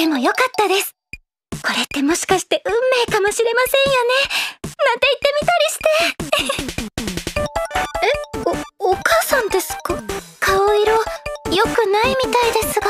でもよかったです。これってもしかして運命かもしれませんよね。なんて言ってみたりして。え、お、お母さんですか？顔色、良くないみたいですが。